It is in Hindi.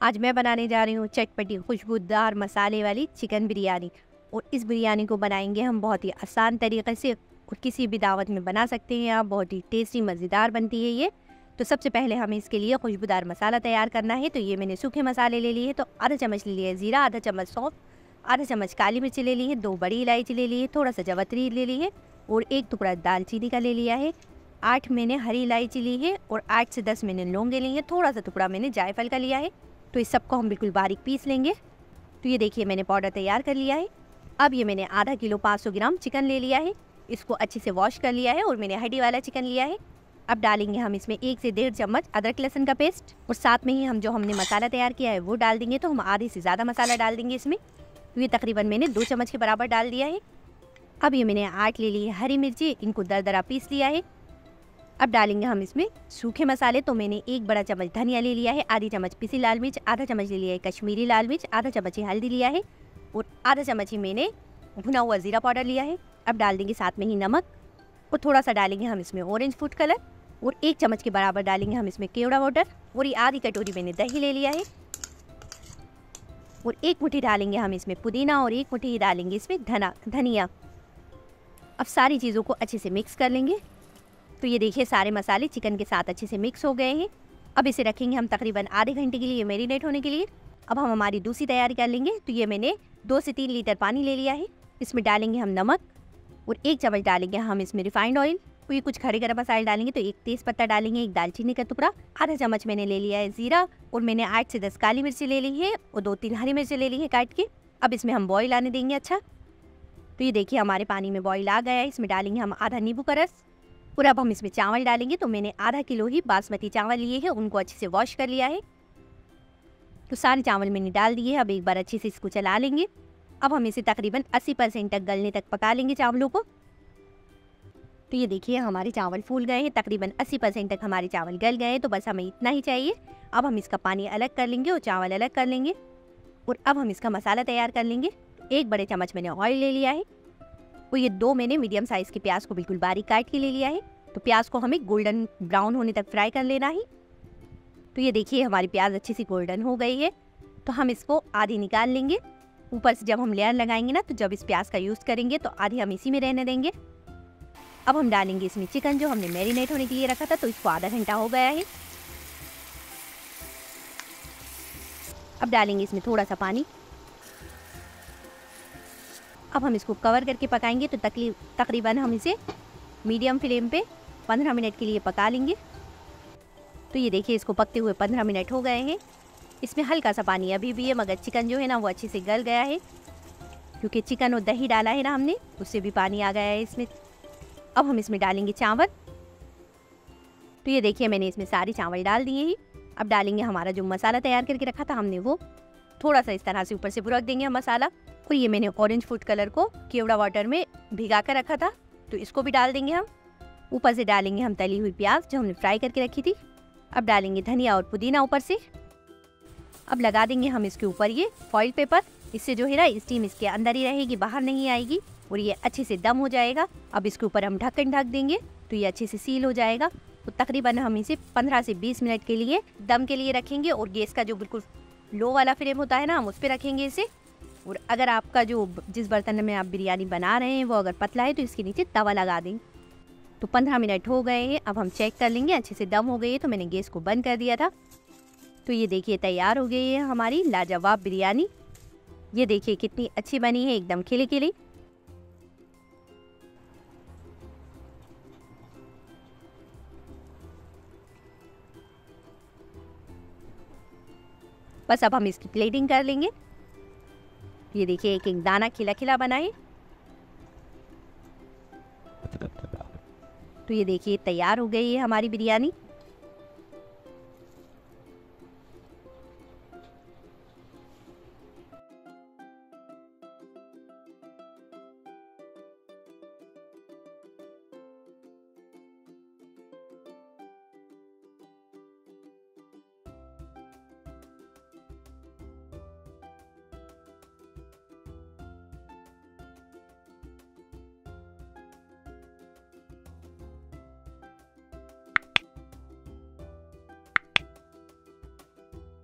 आज मैं बनाने जा रही हूँ चटपटी, खुशबूदार मसाले वाली चिकन बिरयानी। और इस बिरयानी को बनाएँगे हम बहुत ही आसान तरीके से और किसी भी दावत में बना सकते हैं आप, बहुत ही टेस्टी, मज़ेदार बनती है ये। तो सबसे पहले हमें इसके लिए खुशबूदार मसाला तैयार करना है। तो ये मैंने सूखे मसाले ले लिए तो आधा चम्मच ले लिया ज़ीरा, आधा चम्मच सौंफ, आधा चम्मच काली मिर्ची ले ली है, दो बड़ी इलायची ले ली है थोड़ा सा जवतरी ले ली है और एक टुकड़ा दालचीनी का ले लिया है। आठ मैंने हरी इलायची ली है और आठ से दस मैंने लौंगे ली हैं थोड़ा सा टुकड़ा मैंने जायफल का लिया है। तो इस सबको हम बिल्कुल बारीक पीस लेंगे। तो ये देखिए मैंने पाउडर तैयार कर लिया है। अब ये मैंने आधा किलो 500 ग्राम चिकन ले लिया है। इसको अच्छे से वॉश कर लिया है और मैंने हड्डी वाला चिकन लिया है। अब डालेंगे हम इसमें एक से डेढ़ चम्मच अदरक लहसुन का पेस्ट और साथ में ही हम जो हमने मसाला तैयार किया है वो डाल देंगे। तो हम आधे से ज़्यादा मसाला डाल देंगे इसमें। तो ये तकरीबन मैंने दो चम्मच के बराबर डाल दिया है। अब ये मैंने आठ ले ली है हरी मिर्ची, इनको दर दरा पीस लिया है। अब डालेंगे हम इसमें सूखे मसाले। तो मैंने एक बड़ा चम्मच धनिया ले लिया है, आधी चम्मच पिसी लाल मिर्च, आधा चम्मच ले लिया है कश्मीरी लाल मिर्च, आधा चम्मच ही हल्दी लिया है और आधा चम्मच ही मैंने भुना हुआ ज़ीरा पाउडर लिया है। अब डाल देंगे साथ में ही नमक और थोड़ा सा डालेंगे हम इसमें ऑरेंज फ़ूड कलर और एक चम्मच के बराबर डालेंगे हम इसमें केवड़ा वाटर और ये आधी कटोरी मैंने दही ले लिया है। और एक मुट्ठी डालेंगे हम इसमें पुदीना और एक मुट्ठी डालेंगे इसमें धना, धनिया। अब सारी चीज़ों को अच्छे से मिक्स कर लेंगे। तो ये देखिए, सारे मसाले चिकन के साथ अच्छे से मिक्स हो गए हैं। अब इसे रखेंगे हम तकरीबन आधे घंटे के लिए मेरीनेट होने के लिए। अब हम हमारी दूसरी तैयारी कर लेंगे। तो ये मैंने दो से तीन लीटर पानी ले लिया है। इसमें डालेंगे हम नमक और एक चम्मच डालेंगे हम इसमें रिफाइंड ऑयल। और ये कुछ खड़े गर्म मसाले डालेंगे तो एक तेज़ पत्ता डालेंगे, एक दालचीनी का टुकड़ा। आधा चम्मच मैंने ले लिया है ज़ीरा और मैंने आठ से दस काली मिर्ची ले ली है और दो तीन हरी मिर्ची ले ली है काट के। अब इसमें हम बॉयल आने देंगे अच्छा। तो ये देखिए, हमारे पानी में बॉईल आ गया है। इसमें डालेंगे हम आधा नींबू का रस। और अब हम इसमें चावल डालेंगे। तो मैंने आधा किलो ही बासमती चावल लिए हैं, उनको अच्छे से वॉश कर लिया है। तो सारे चावल मैंने डाल दिए अब एक बार अच्छे से इसको चला लेंगे। अब हम इसे तकरीबन 80 परसेंट तक गलने तक पका लेंगे चावलों को। तो ये देखिए, हमारे चावल फूल गए हैं, तकरीबन 80 परसेंट तक हमारे चावल गल गए हैं तो बस हमें इतना ही चाहिए। अब हम इसका पानी अलग कर लेंगे और चावल अलग कर लेंगे। और अब हम इसका मसाला तैयार कर लेंगे। एक बड़े चम्मच मैंने ऑयल ले लिया है। और ये दो मैंने मीडियम साइज़ के प्याज को बिल्कुल बारीक काट के ले लिया है। तो प्याज को हमें गोल्डन ब्राउन होने तक फ्राई कर लेना है। तो ये देखिए, हमारी प्याज अच्छी सी गोल्डन हो गई है। तो हम इसको आधी निकाल लेंगे। ऊपर से जब हम लेयर लगाएँगे ना तो जब इस प्याज का यूज़ करेंगे तो आधी हम इसी में रहने देंगे। अब हम डालेंगे इसमें चिकन जो हमने मैरिनेट होने के लिए रखा था तो इसको आधा घंटा हो गया है। अब डालेंगे इसमें थोड़ा सा पानी। अब हम इसको कवर करके पकाएँगे तो तकली, तकरीबन हम इसे मीडियम फ्लेम पे 15 मिनट के लिए पका लेंगे। तो ये देखिए, इसको पकते हुए 15 मिनट हो गए हैं। इसमें हल्का सा पानी अभी भी है, मगर चिकन जो है ना, वो अच्छे से गल गया है। क्योंकि चिकन और दही डाला है ना हमने, उससे भी पानी आ गया है इसमें। अब हम इसमें डालेंगे चावल। तो ये देखिए, मैंने इसमें सारे चावल डाल दिए हैं। अब डालेंगे हमारा जो मसाला तैयार करके रखा था हमने, वो थोड़ा सा इस तरह से ऊपर से बुरक देंगे हम मसाला। और ये मैंने ऑरेंज फ़ूड कलर को केवड़ा वाटर में भिगा कर रखा था तो इसको भी डाल देंगे हम। ऊपर से डालेंगे हम तली हुई प्याज जो हमने फ्राई करके रखी थी। अब डालेंगे धनिया और पुदीना ऊपर से। अब लगा देंगे हम इसके ऊपर ये फॉइल पेपर इससे जो है ना स्टीम इसके अंदर ही रहेगी, बाहर नहीं आएगी और ये अच्छे से दम हो जाएगा। अब इसके ऊपर हम ढक्कन ढक देंगे तो ये अच्छे से सील हो जाएगा। तो तकरीबन हम इसे 15 से 20 मिनट के लिए दम के लिए रखेंगे और गैस का जो बिल्कुल लो वाला फ्लेम होता है ना, हम उस पर रखेंगे इसे। और अगर आपका जो जिस बर्तन में आप बिरयानी बना रहे हैं, वो अगर पतला है तो इसके नीचे तवा लगा दें। तो पंद्रह मिनट हो गए हैं, अब हम चेक कर लेंगे, अच्छे से दम हो गई है तो मैंने गैस को बंद कर दिया था। तो ये देखिए, तैयार हो गई है हमारी लाजवाब बिरयानी। ये देखिए, कितनी अच्छी बनी है, एकदम खिली खिली बस अब हम इसकी प्लेटिंग कर लेंगे। ये देखिए एक एक दाना खिला खिला बनाए। तो ये देखिए तैयार हो गई है हमारी बिरयानी।